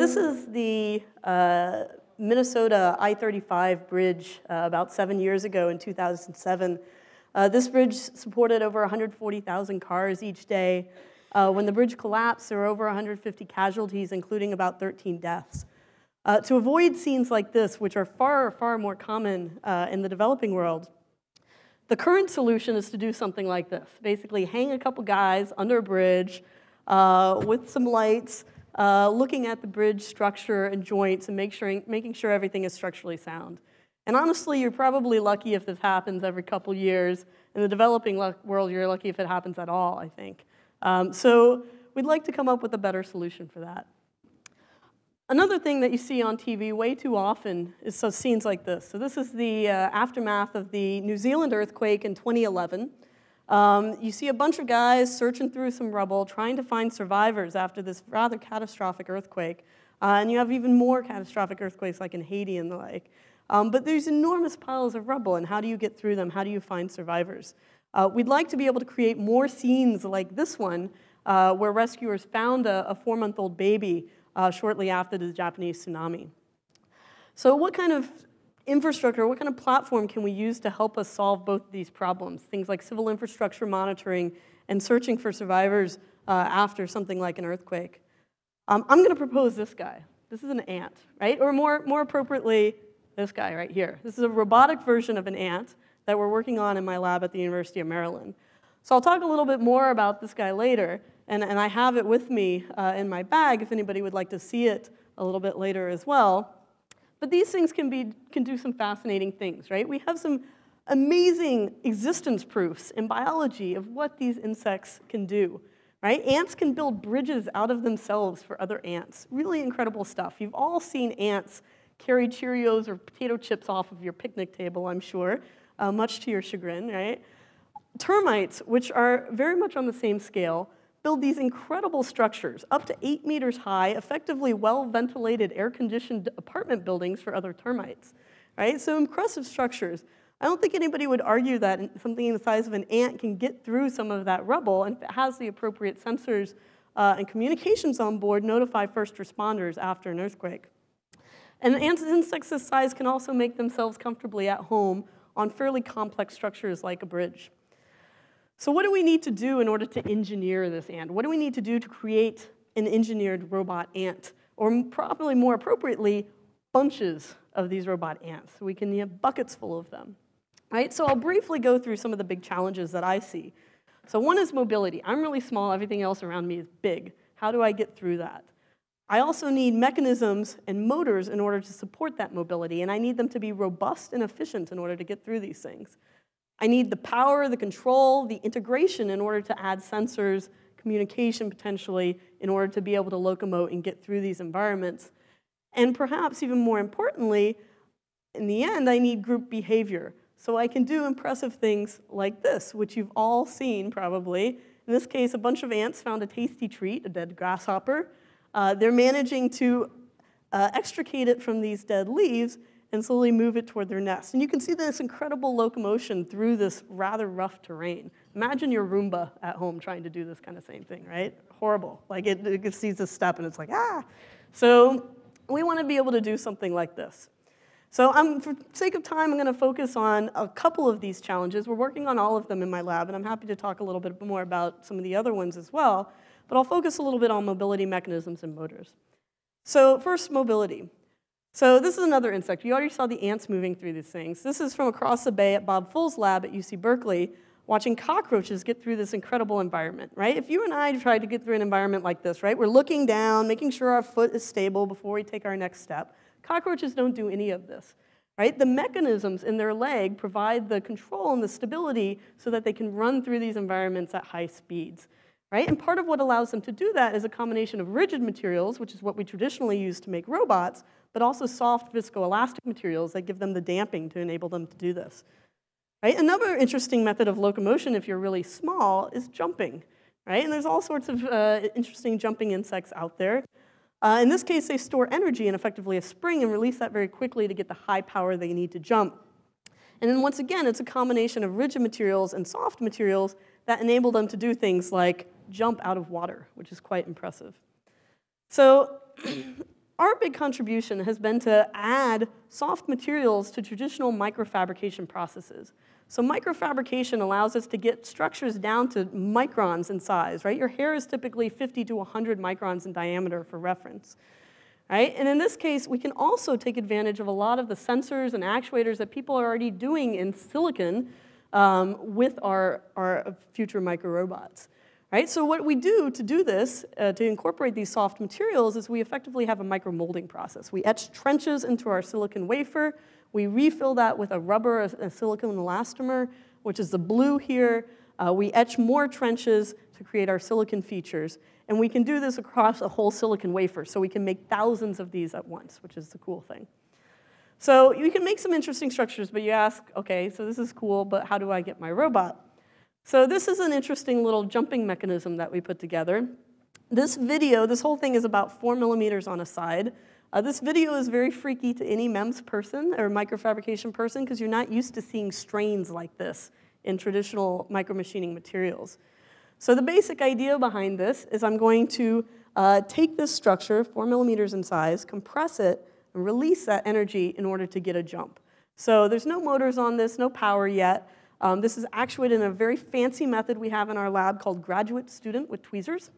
this is the uh, Minnesota I-35 bridge uh, about seven years ago in 2007. Uh, this bridge supported over 140,000 cars each day. Uh, when the bridge collapsed, there were over 150 casualties, including about 13 deaths. Uh, to avoid scenes like this, which are far, far more common uh, in the developing world, the current solution is to do something like this. Basically, hang a couple guys under a bridge with some lights, uh, looking at the bridge structure and joints and make sure, making sure everything is structurally sound. And honestly, you're probably lucky if this happens every couple years. In the developing world, you're lucky if it happens at all, I think. Um, so we'd like to come up with a better solution for that. Another thing that you see on TV way too often is so scenes like this. So this is the uh, aftermath of the New Zealand earthquake in 2011. Um, you see a bunch of guys searching through some rubble, trying to find survivors after this rather catastrophic earthquake. Uh, and you have even more catastrophic earthquakes like in Haiti and the like. Um, but there's enormous piles of rubble, and how do you get through them? How do you find survivors? Uh, we'd like to be able to create more scenes like this one, uh, where rescuers found a, a four-month-old baby uh, shortly after the Japanese tsunami. So what kind of infrastructure, what kind of platform can we use to help us solve both of these problems? Things like civil infrastructure monitoring and searching for survivors uh, after something like an earthquake. Um, I'm going to propose this guy. This is an ant, right? Or more, more appropriately, this guy right here. This is a robotic version of an ant that we're working on in my lab at the University of Maryland. So I'll talk a little bit more about this guy later, and, and I have it with me uh, in my bag if anybody would like to see it a little bit later as well. But these things can, be, can do some fascinating things, right? We have some amazing existence proofs in biology of what these insects can do, right? Ants can build bridges out of themselves for other ants. Really incredible stuff. You've all seen ants carry Cheerios or potato chips off of your picnic table, I'm sure, uh, much to your chagrin, right? Termites, which are very much on the same scale, build these incredible structures, up to eight meters high, effectively well-ventilated, air-conditioned apartment buildings for other termites, right? So impressive structures. I don't think anybody would argue that something the size of an ant can get through some of that rubble, and if it has the appropriate sensors uh, and communications on board, notify first responders after an earthquake. And ants insects this size can also make themselves comfortably at home on fairly complex structures like a bridge. So what do we need to do in order to engineer this ant? What do we need to do to create an engineered robot ant? Or probably more appropriately, bunches of these robot ants. We can have buckets full of them. Right? So I'll briefly go through some of the big challenges that I see. So one is mobility. I'm really small, everything else around me is big. How do I get through that? I also need mechanisms and motors in order to support that mobility, and I need them to be robust and efficient in order to get through these things. I need the power, the control, the integration in order to add sensors, communication potentially, in order to be able to locomote and get through these environments. And perhaps even more importantly, in the end, I need group behavior. So I can do impressive things like this, which you've all seen probably. In this case, a bunch of ants found a tasty treat, a dead grasshopper. Uh, they're managing to uh, extricate it from these dead leaves and slowly move it toward their nest. And you can see this incredible locomotion through this rather rough terrain. Imagine your Roomba at home trying to do this kind of same thing, right? Horrible. Like it, it sees a step and it's like, ah. So we want to be able to do something like this. So I'm, for sake of time, I'm going to focus on a couple of these challenges. We're working on all of them in my lab, and I'm happy to talk a little bit more about some of the other ones as well. But I'll focus a little bit on mobility mechanisms and motors. So first, mobility. So this is another insect. You already saw the ants moving through these things. This is from across the bay at Bob Full's lab at UC Berkeley, watching cockroaches get through this incredible environment, right? If you and I tried to get through an environment like this, right, we're looking down, making sure our foot is stable before we take our next step. Cockroaches don't do any of this, right? The mechanisms in their leg provide the control and the stability so that they can run through these environments at high speeds right? And part of what allows them to do that is a combination of rigid materials, which is what we traditionally use to make robots, but also soft viscoelastic materials that give them the damping to enable them to do this. Right? Another interesting method of locomotion, if you're really small, is jumping. Right? And there's all sorts of uh, interesting jumping insects out there. Uh, in this case, they store energy in effectively a spring and release that very quickly to get the high power they need to jump. And then once again, it's a combination of rigid materials and soft materials that enable them to do things like jump out of water, which is quite impressive. So our big contribution has been to add soft materials to traditional microfabrication processes. So microfabrication allows us to get structures down to microns in size, right? Your hair is typically 50 to 100 microns in diameter for reference, right? And in this case, we can also take advantage of a lot of the sensors and actuators that people are already doing in silicon um, with our, our future micro robots. Right? So what we do to do this, uh, to incorporate these soft materials, is we effectively have a micro molding process. We etch trenches into our silicon wafer, we refill that with a rubber, a, a silicon elastomer, which is the blue here. Uh, we etch more trenches to create our silicon features. And we can do this across a whole silicon wafer, so we can make thousands of these at once, which is the cool thing. So you can make some interesting structures, but you ask, okay, so this is cool, but how do I get my robot? So this is an interesting little jumping mechanism that we put together. This video, this whole thing is about four millimeters on a side. Uh, this video is very freaky to any MEMS person or microfabrication person because you're not used to seeing strains like this in traditional micromachining materials. So the basic idea behind this is I'm going to uh, take this structure, four millimeters in size, compress it, and release that energy in order to get a jump. So there's no motors on this, no power yet. Um, this is actuated in a very fancy method we have in our lab called graduate student with tweezers.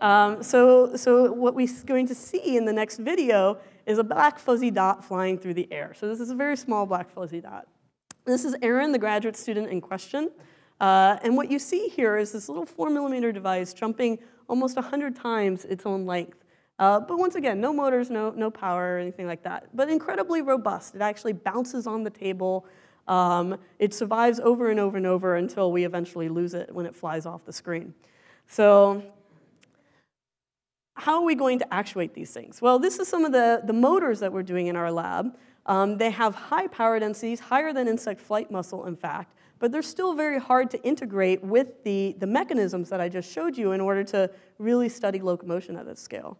Um, so, so what we're going to see in the next video is a black fuzzy dot flying through the air. So this is a very small black fuzzy dot. This is Aaron, the graduate student in question. Uh, and what you see here is this little four millimeter device jumping almost 100 times its own length. Uh, but once again, no motors, no, no power or anything like that. But incredibly robust. It actually bounces on the table. Um, it survives over and over and over until we eventually lose it when it flies off the screen. So how are we going to actuate these things? Well, this is some of the, the motors that we're doing in our lab. Um, they have high power densities, higher than insect flight muscle, in fact, but they're still very hard to integrate with the, the mechanisms that I just showed you in order to really study locomotion at this scale.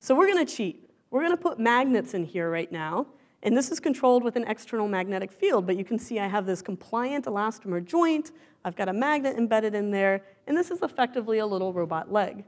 So we're going to cheat. We're going to put magnets in here right now, and this is controlled with an external magnetic field, but you can see I have this compliant elastomer joint, I've got a magnet embedded in there, and this is effectively a little robot leg.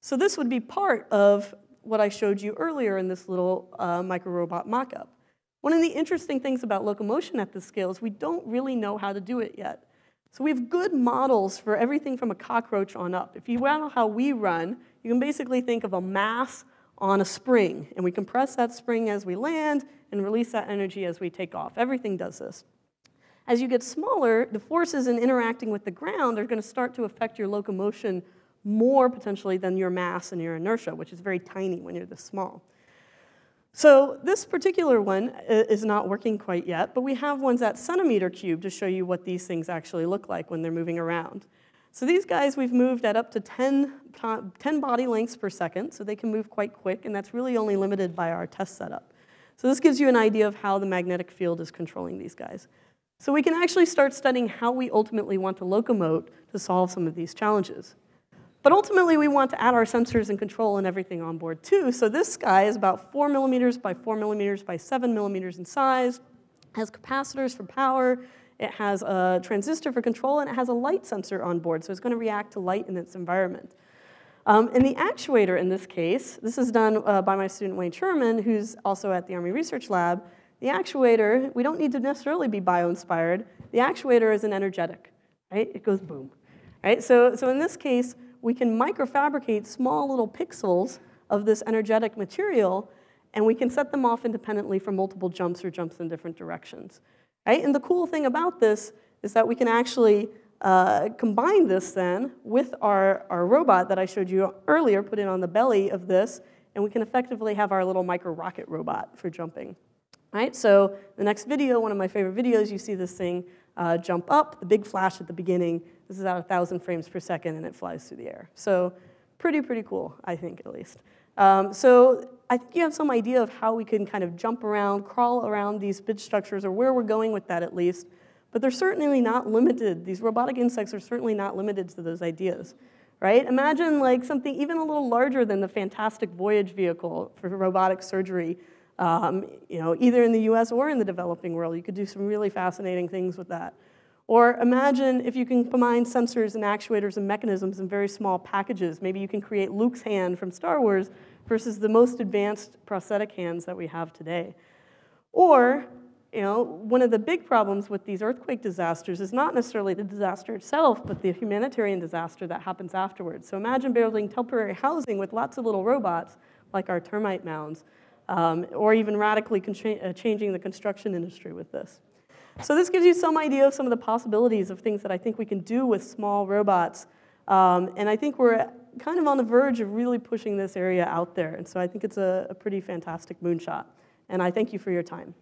So this would be part of what I showed you earlier in this little uh, micro-robot mock-up. One of the interesting things about locomotion at this scale is we don't really know how to do it yet. So we have good models for everything from a cockroach on up. If you want to know how we run, you can basically think of a mass on a spring, and we compress that spring as we land and release that energy as we take off. Everything does this. As you get smaller, the forces in interacting with the ground are going to start to affect your locomotion more potentially than your mass and your inertia, which is very tiny when you're this small. So this particular one uh, is not working quite yet, but we have ones at centimeter cube to show you what these things actually look like when they're moving around. So these guys we've moved at up to 10, 10 body lengths per second, so they can move quite quick, and that's really only limited by our test setup. So this gives you an idea of how the magnetic field is controlling these guys. So we can actually start studying how we ultimately want to locomote to solve some of these challenges. But ultimately, we want to add our sensors and control and everything on board too. So this guy is about four millimeters by four millimeters by seven millimeters in size, has capacitors for power, it has a transistor for control, and it has a light sensor on board, so it's going to react to light in its environment. Um, and the actuator in this case, this is done uh, by my student Wayne Churaman, who's also at the Army Research Lab. The actuator, we don't need to necessarily be bio-inspired. The actuator is an energetic, right? It goes boom, right? So, so in this case, we can microfabricate small little pixels of this energetic material, and we can set them off independently for multiple jumps or jumps in different directions. Right? And the cool thing about this is that we can actually uh, combine this then with our, our robot that I showed you earlier, put it on the belly of this, and we can effectively have our little micro rocket robot for jumping. Right? So the next video, one of my favorite videos, you see this thing uh, jump up, the big flash at the beginning. This is at 1,000 frames per second, and it flies through the air. So pretty, pretty cool, I think, at least. Um, so I think you have some idea of how we can kind of jump around, crawl around these bit structures, or where we're going with that at least. But they're certainly not limited. These robotic insects are certainly not limited to those ideas, right? Imagine like something even a little larger than the fantastic Voyage vehicle for robotic surgery um, you know, either in the US or in the developing world. You could do some really fascinating things with that. Or imagine if you can combine sensors and actuators and mechanisms in very small packages. Maybe you can create Luke's hand from Star Wars versus the most advanced prosthetic hands that we have today. Or, you know, one of the big problems with these earthquake disasters is not necessarily the disaster itself, but the humanitarian disaster that happens afterwards. So imagine building temporary housing with lots of little robots, like our termite mounds, um, or even radically uh, changing the construction industry with this. So this gives you some idea of some of the possibilities of things that I think we can do with small robots. Um, and I think we're kind of on the verge of really pushing this area out there. And so I think it's a, a pretty fantastic moonshot. And I thank you for your time.